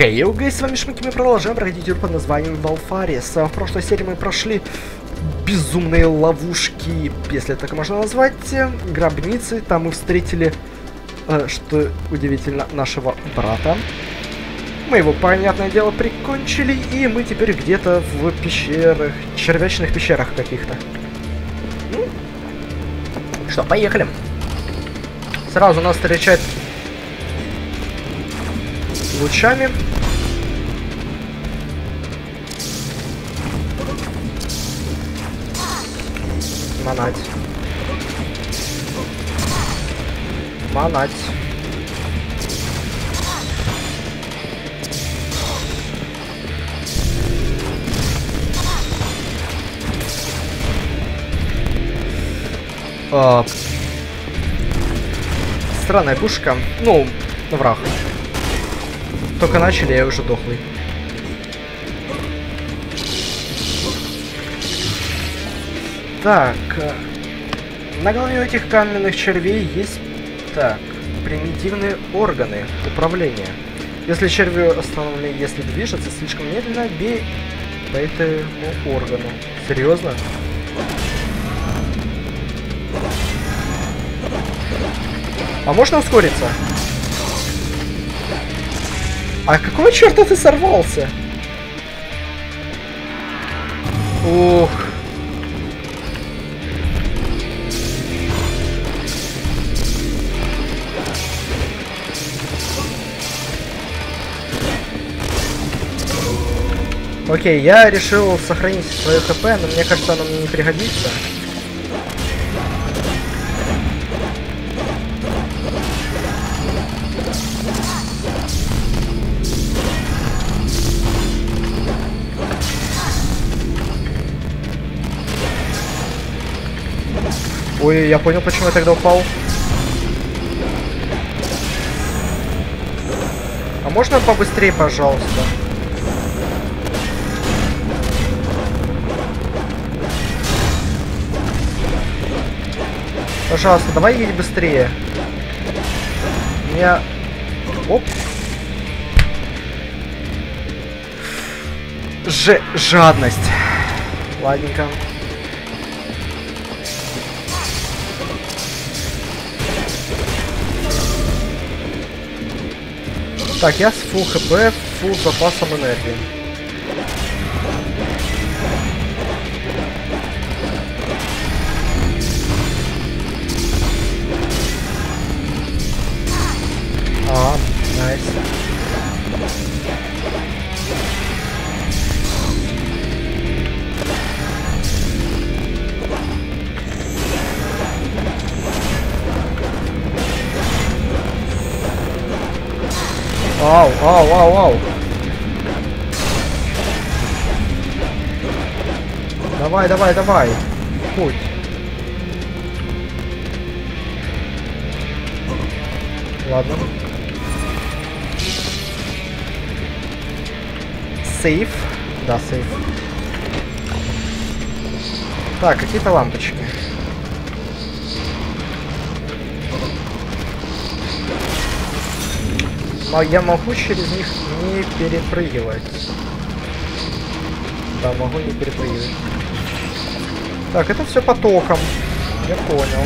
Окей, okay, гей, с вами Шмаки, мы продолжаем проходить игру под названием Валфарис. В прошлой серии мы прошли безумные ловушки, если так можно назвать, гробницы. Там мы встретили, э, что удивительно, нашего брата. Мы его, понятное дело, прикончили, и мы теперь где-то в пещерах, червячных пещерах каких-то. Ну, что, поехали. Сразу нас встречает лучами. Манать. Манать. А, странная пушка. Ну, враг. Только начали, я уже дохлый. Так. Э, на голове этих каменных червей есть... Так. Примитивные органы управления. Если черви остановлены, если движется слишком медленно, бей по этому органу. Серьезно? А можно ускориться? А какого черта ты сорвался? Ух. Окей, я решил сохранить свое хп, но мне кажется, оно мне не пригодится. Ой, я понял, почему я тогда упал. А можно побыстрее, пожалуйста? Пожалуйста, давай едь быстрее. Меня... Оп. Ж... Жадность. Ладненько. Так, я с full хп, full запасом энергии. Давай, давай, давай. Путь. Ладно. Сейф. Да, сейф. Так, какие-то лампочки. Но я могу через них не перепрыгивать. Да, могу не перепрыгивать. Так, это все потоком. Я понял.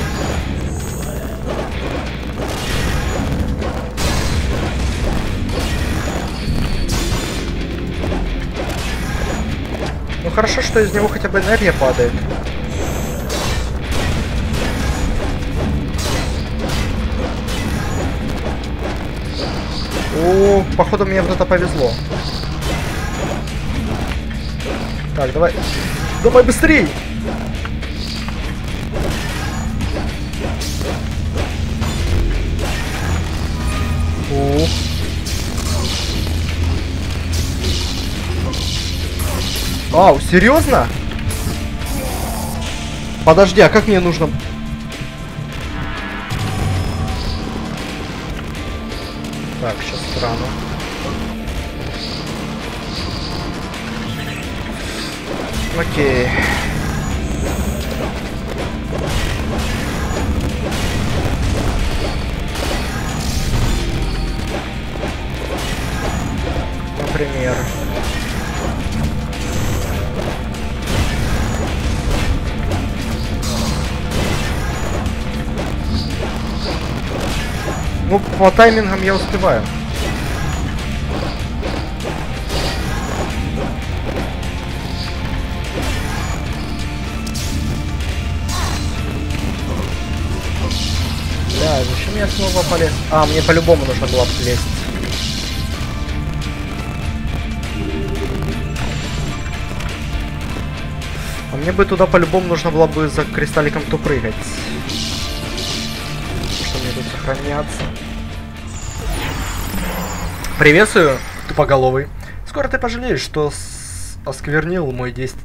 Ну хорошо, что из него хотя бы энергия падает. О, походу мне вот это повезло. Так, давай. Давай быстрей! Ау, серьезно? Подожди, а как мне нужно Так, сейчас странно. Окей. Ну, по таймингам я успеваю. Да, зачем я снова полез? А, мне по-любому нужно было полезть. А мне бы туда по-любому нужно было бы за кристалликом-то прыгать. Что мне тут сохраняться? Приветствую, тупоголовый. Скоро ты пожалеешь, что осквернил мой действ...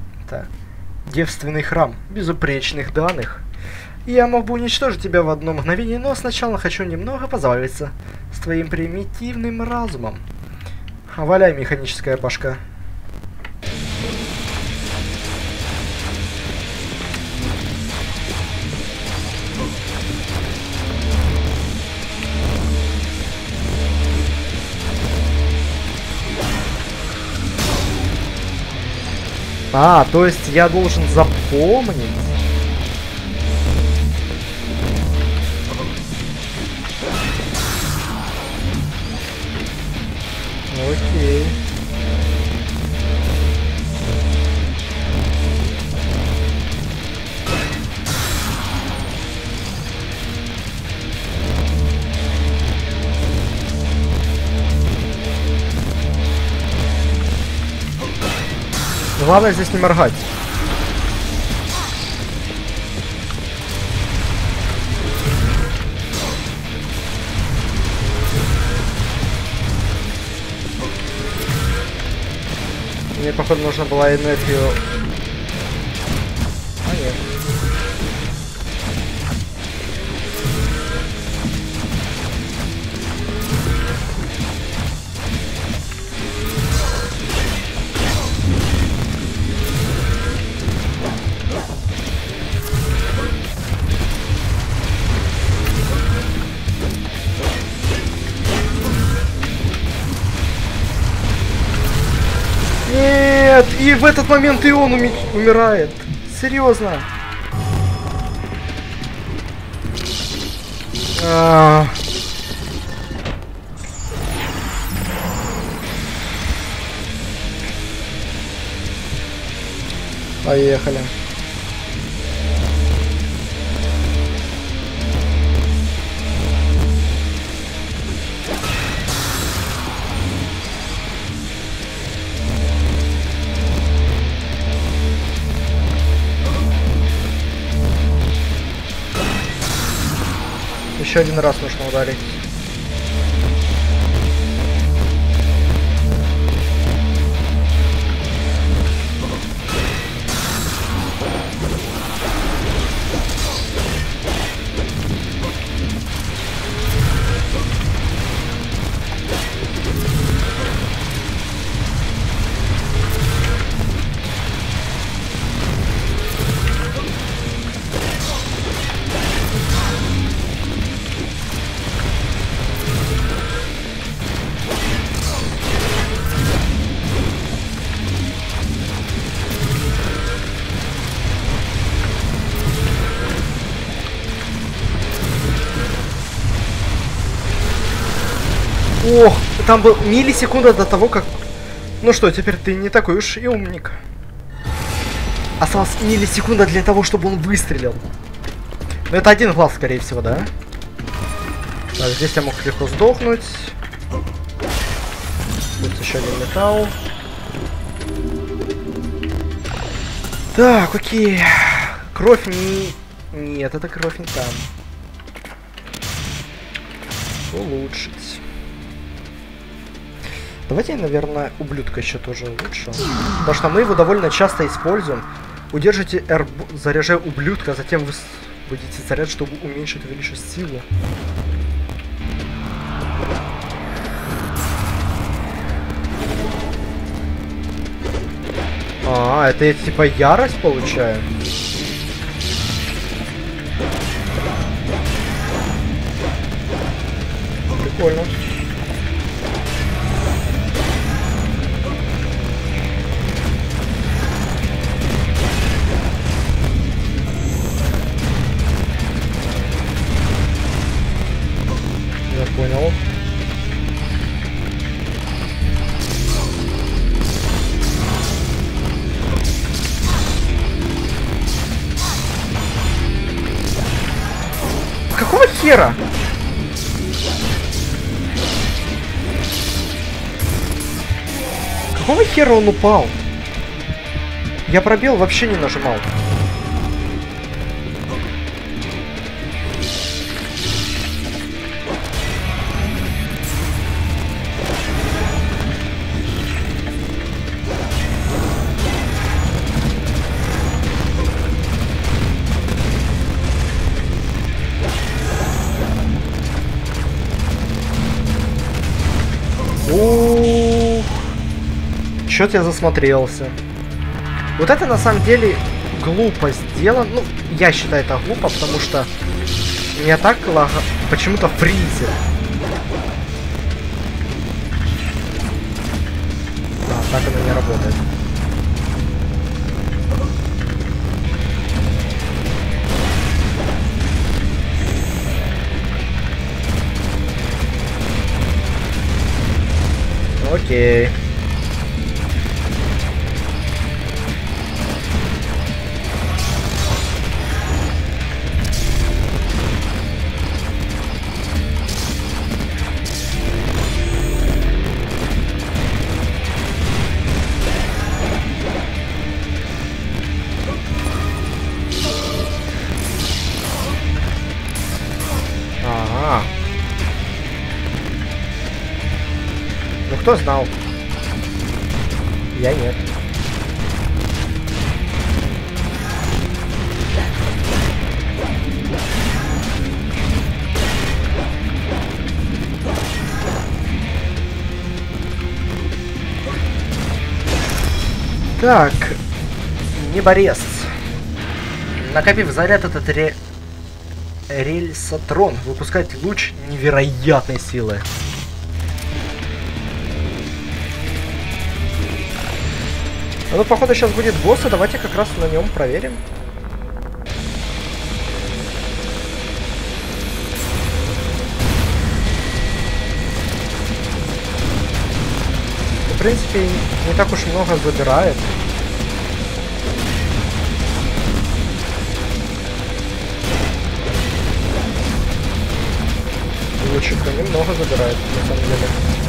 девственный храм безупречных данных. Я мог бы уничтожить тебя в одно мгновение, но сначала хочу немного позабавиться с твоим примитивным разумом. Валяй, механическая башка. А, то есть я должен запомнить? Окей. Главное здесь не моргать. Мне, походу, нужно было энергию... в этот момент и он уми умирает. Серьезно. А -а -а. Поехали. Еще один раз нужно ударить. Ох, там был миллисекунда до того, как... Ну что, теперь ты не такой уж и умник. Осталась миллисекунда для того, чтобы он выстрелил. Ну это один глаз, скорее всего, да? Так, здесь я мог легко сдохнуть. Тут еще один металл. Так, окей. Кровь не... Нет, это кровь не там. Улучшить. Давайте, наверное, ублюдка еще тоже лучше. Потому что мы его довольно часто используем. Удержите R, заряжая ублюдка, затем вы будете заряд, чтобы уменьшить увеличить силу. А, это я типа ярость получаю? Прикольно. Хера он упал? Я пробел вообще не нажимал. Чё-то я засмотрелся. Вот это на самом деле глупо сделано. Ну, я считаю это глупо, потому что меня так лага... почему-то фризер. А, так оно не работает. Окей. Кто Я нет. Так, неборез. Накопив заряд, этот ре... рельсотрон выпускает луч невероятной силы. Ну, походу, сейчас будет босс, и давайте как раз на нем проверим. В принципе, не так уж много забирает. Лучше-то немного забирает, на самом деле.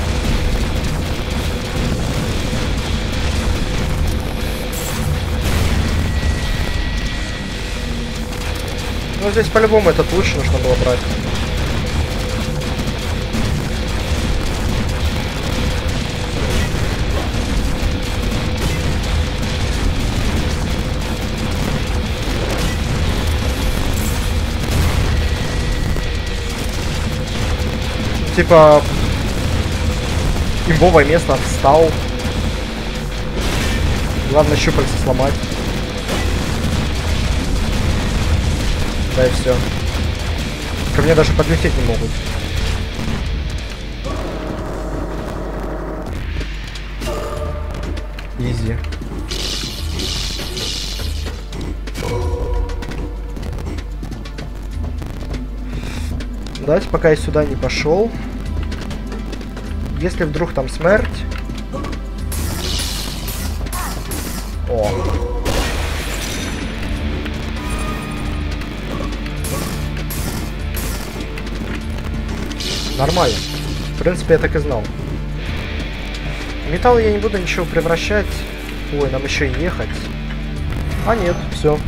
Ну здесь по-любому этот лучше нужно было брать. Типа имбовое место встал. Главное щупальца сломать. Да и все. Ко мне даже подлететь не могут. Изи. Давайте пока я сюда не пошел. Если вдруг там смерть... О, Нормально. В принципе, я так и знал. Металл я не буду ничего превращать. Ой, нам еще ехать. А нет, все.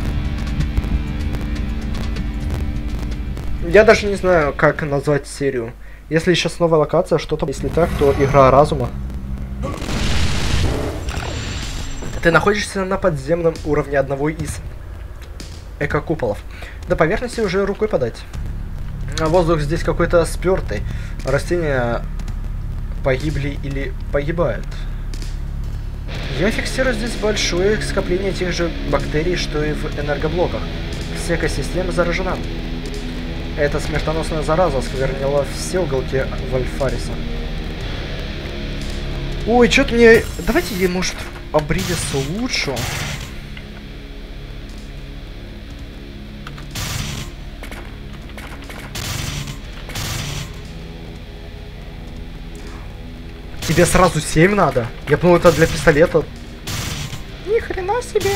Я даже не знаю, как назвать серию. Если сейчас новая локация, что-то, если так, то игра разума. Ты находишься на подземном уровне одного из эко-куполов. До поверхности уже рукой подать. А воздух здесь какой-то спертый. Растения погибли или погибают. Я фиксирую здесь большое скопление тех же бактерий, что и в энергоблоках. Вся экосистема заражена. Эта смертоносная зараза сквернила все уголки Вальфариса. Ой, что-то мне... Давайте, может, обридиться лучше. Тебе сразу 7 надо? Я думал, это для пистолета. Ни хрена себе.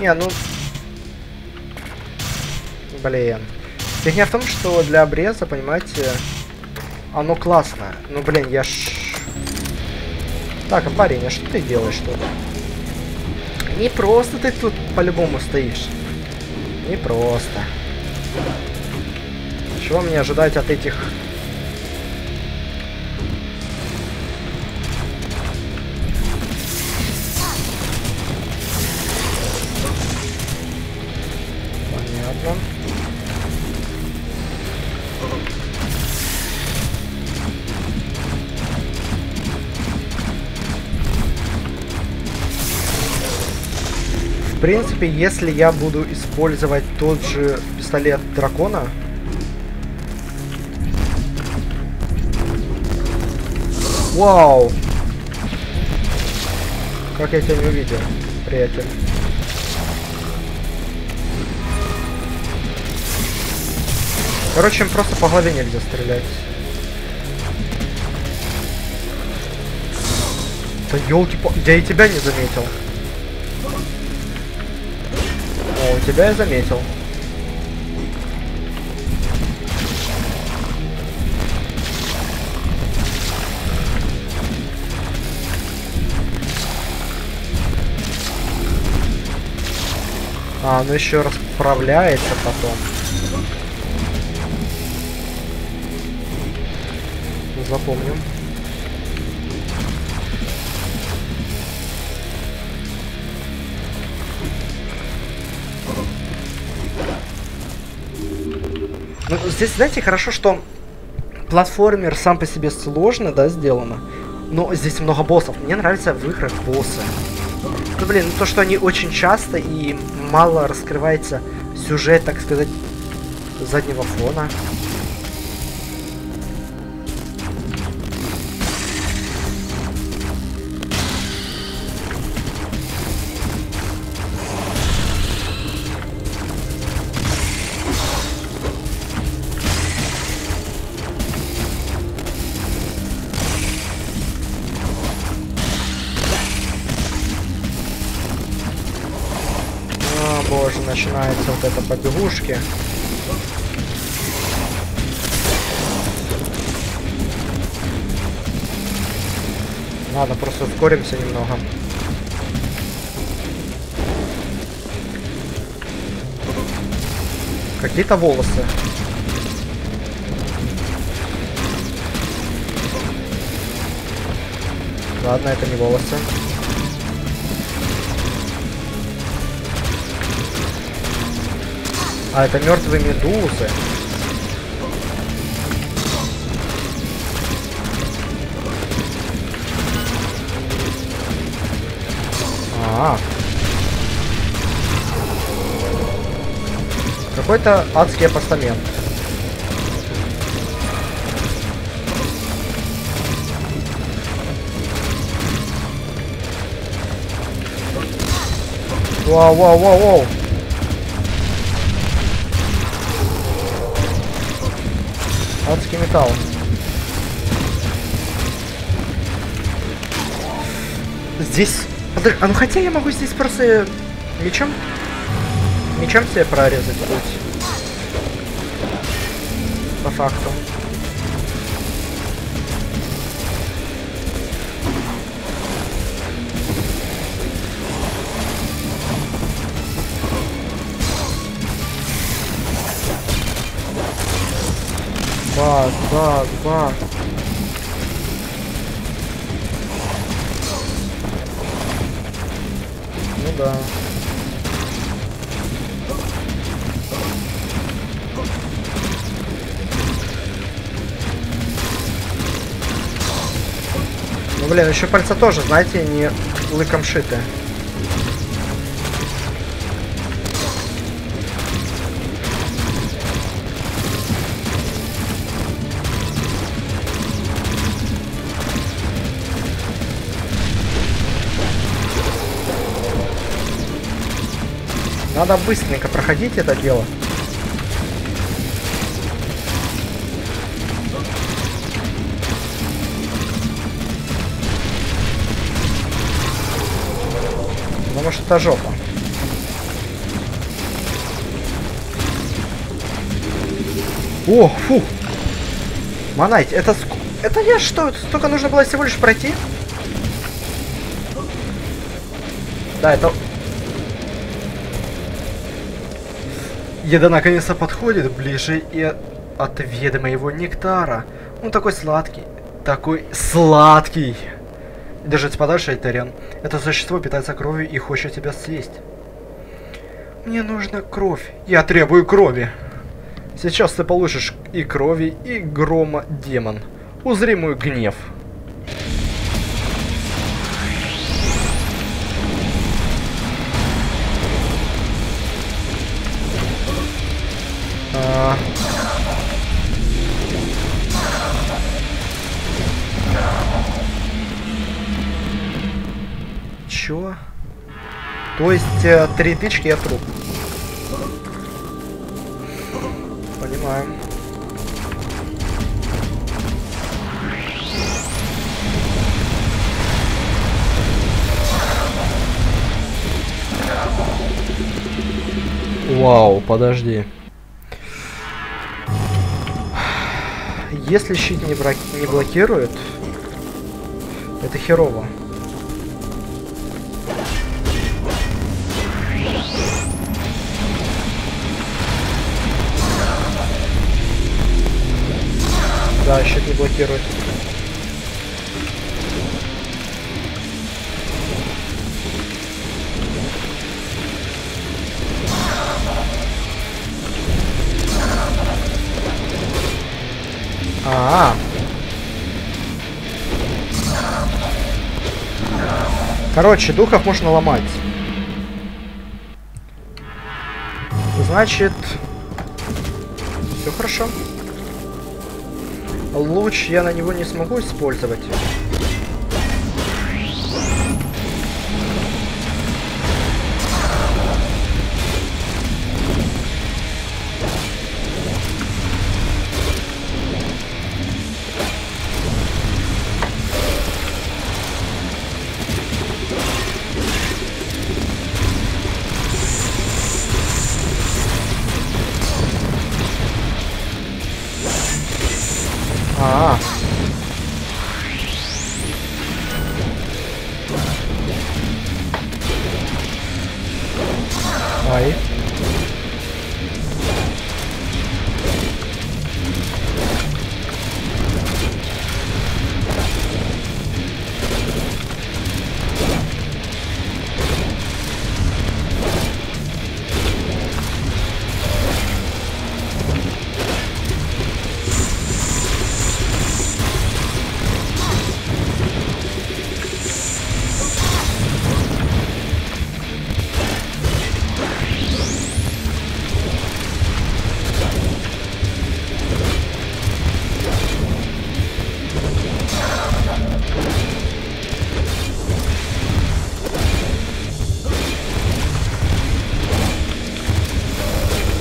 Не, ну... Блин. Фигня в том, что для обреза, понимаете, оно классное. Ну, блин, я ж... Так, а парень, а что ты делаешь тут? Не просто ты тут по-любому стоишь. Не просто. Чего мне ожидать от этих... принципе, если я буду использовать тот же пистолет дракона, Вау! Как я тебя не увидел, приятель. Короче, им просто по голове нельзя стрелять. Да елки по... Я и тебя не заметил. О, тебя я заметил. А, оно еще расправляется потом. Запомним. Ну, здесь, знаете, хорошо, что платформер сам по себе сложно, да, сделано. Но здесь много боссов. Мне нравятся в играх боссы. Ну, блин, то, что они очень часто и мало раскрывается сюжет, так сказать, заднего фона. Начинается вот это побегушки. Ладно, просто ускоримся немного. Какие-то волосы. Ладно, это не волосы. А, это мертвые медузы. А, -а, -а. Какой-то адский апостамент. Вау, вау, вау, вау. Адский металл. Здесь... А ну хотя я могу здесь просто мечом... Мечом себе прорезать путь. По факту. Баг, баг, баг. Ну да. Ну блин, еще пальца тоже, знаете, не лыком шиты. Надо быстренько проходить это дело. Потому что это жопа. О, фу. Манайте, это. Это я что? Столько нужно было всего лишь пройти? Да, это... Еда наконец-то подходит ближе и отведа моего нектара. Он такой сладкий. Такой сладкий. Держите подальше, Айтариан. Это существо питается кровью и хочет тебя съесть. Мне нужна кровь. Я требую крови. Сейчас ты получишь и крови, и грома демон. Узри мой гнев. Чё? То есть э, три тычки я труп. Понимаем. Вау, подожди. Если щит не, не блокирует, это херово. Да, щит не блокирует. А, -а, а Короче, духов можно ломать. Значит, все хорошо. Луч я на него не смогу использовать.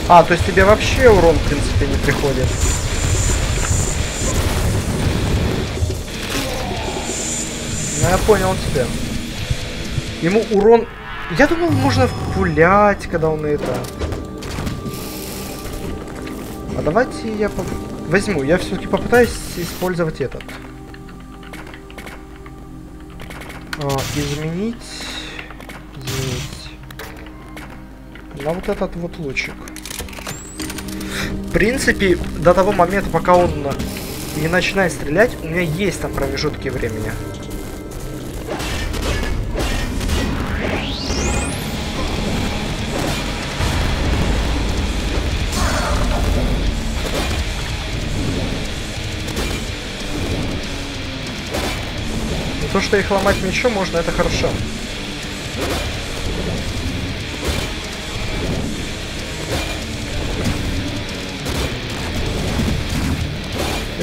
А, то есть тебе вообще урон, в принципе, не приходит. Ну, я понял тебя. Ему урон... Я думал, можно пулять, когда он это... А давайте я поп... возьму. Я все-таки попытаюсь использовать этот. А, изменить... Изменить. На вот этот вот лучик принципе, до того момента, пока он не начинает стрелять, у меня есть там промежутки времени. Но то, что их ломать мечом можно, это хорошо.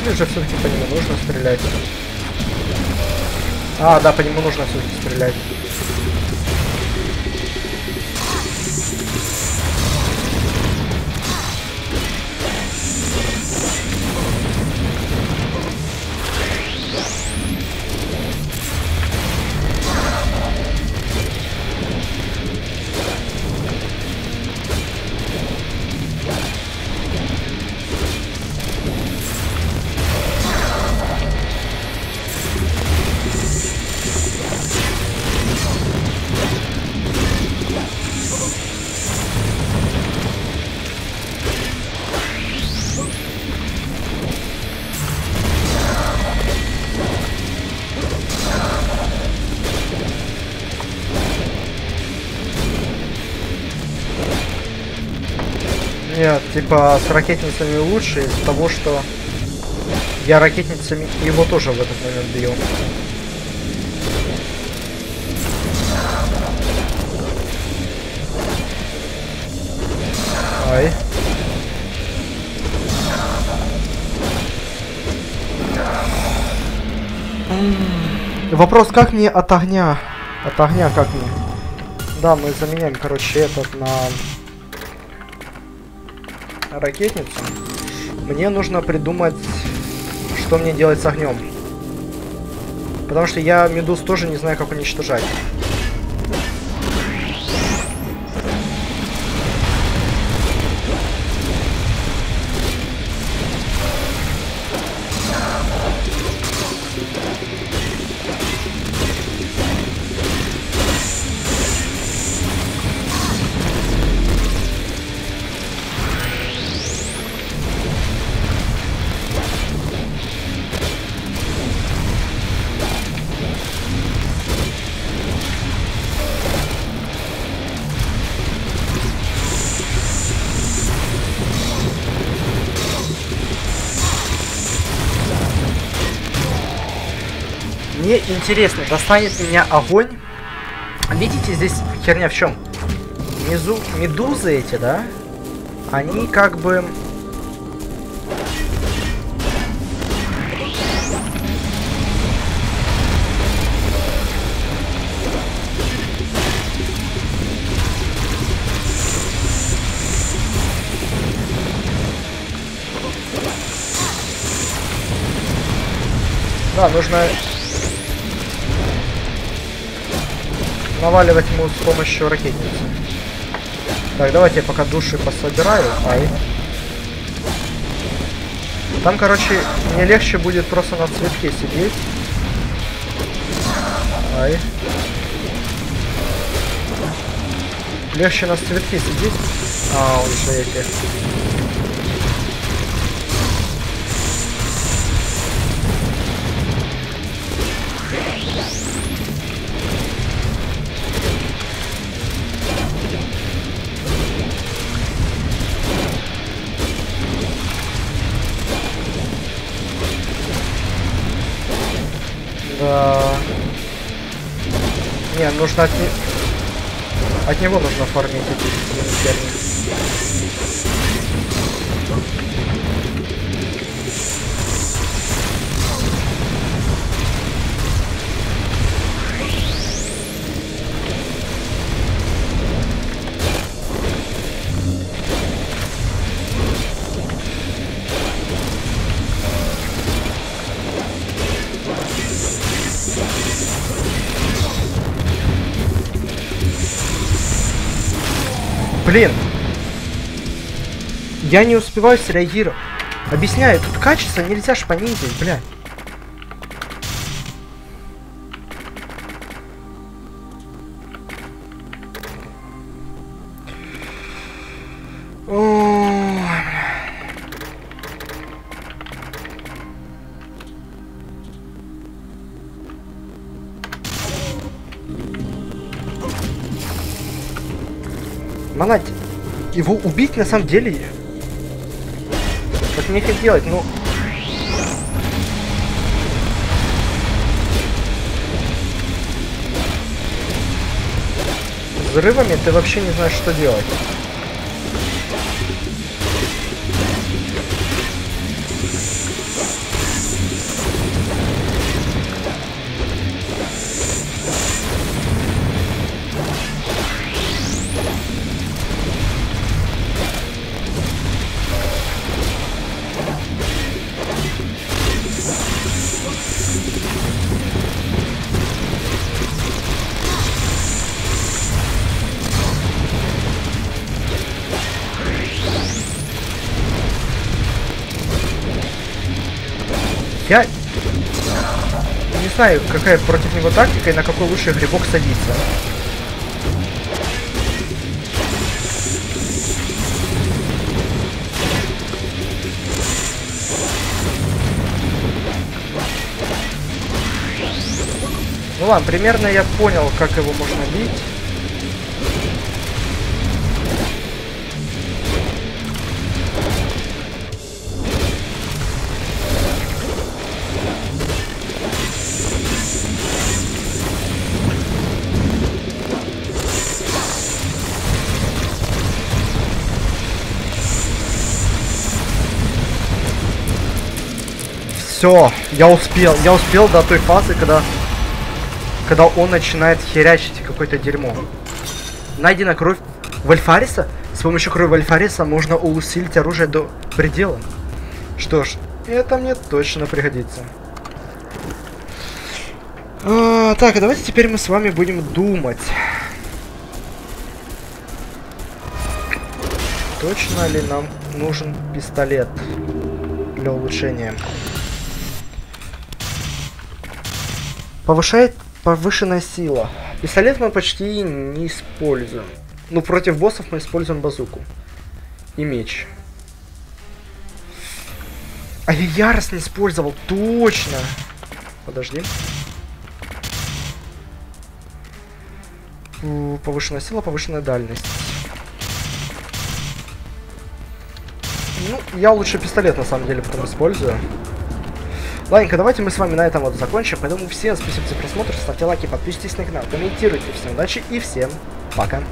Или же все-таки по нему нужно стрелять? А, да, по нему нужно все-таки стрелять. Yeah. Типа с ракетницами лучше из-за того, что я ракетницами его тоже в этот момент бью. Ай. Вопрос, как мне от огня? От огня как мне? Да, мы заменяем, короче, этот на ракетницу. Мне нужно придумать, что мне делать с огнем. Потому что я медуз тоже не знаю, как уничтожать. Интересно, достанет меня огонь? Видите, здесь херня в чем? Внизу медузы эти, да? Они как бы... Да, нужно наваливать ему с помощью ракетницы. Так, давайте я пока души пособираю. Ай. Там, короче, мне легче будет просто на цветке сидеть. Ай. Легче на цветке сидеть. А, он еще эти. Да. Не, нужно от, не... от него нужно фармить эти. Блин. Я не успеваю среагировать. Объясняю, тут качество нельзя ж понизить, блядь. Манать, его убить на самом деле... Как нехер делать, ну... Взрывами ты вообще не знаешь, что делать. Я не знаю, какая против него тактика и на какой лучше грибок садиться. Ну ладно, примерно я понял, как его можно бить. Все, я успел. Я успел до той фазы, когда... Когда он начинает херячить какое-то дерьмо. Найдена кровь Вальфариса? С помощью крови Вальфариса можно усилить оружие до предела. Что ж, это мне точно пригодится. А, так, давайте теперь мы с вами будем думать. Точно ли нам нужен пистолет для улучшения? Повышает повышенная сила. Пистолет мы почти не используем. Ну, против боссов мы используем базуку. И меч. А я яростно использовал, точно. Подожди. Повышенная сила, повышенная дальность. Ну, я лучше пистолет на самом деле потом использую. Ладненько, давайте мы с вами на этом вот закончим. Поэтому всем спасибо за просмотр, ставьте лайки, подписывайтесь на канал, комментируйте. Всем удачи и всем пока.